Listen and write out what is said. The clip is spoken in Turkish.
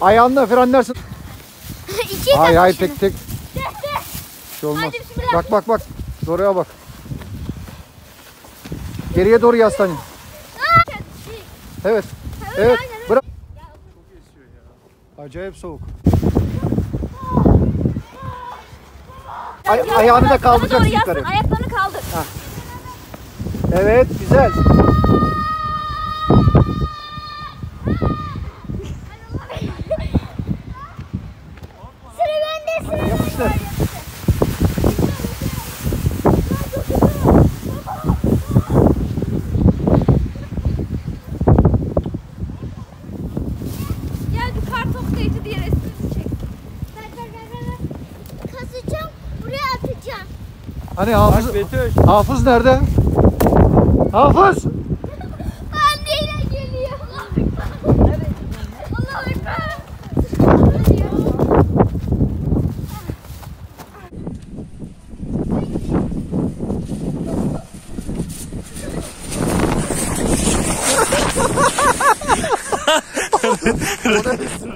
Ayağınla frenlersin. İki Hayır hayır tek tek. Bir şey olmaz. Hadi bismillah. Bak bak bak. Oraya bak. Geriye doğru yaslan. Evet. Evet. Bırak. Acayip soğuk. Ay, ayağını da kaldıracaksın yukarı. ayaklarını kaldır. Evet güzel. Atacağım. Hani hafız, hafız nerede? Hafız. そ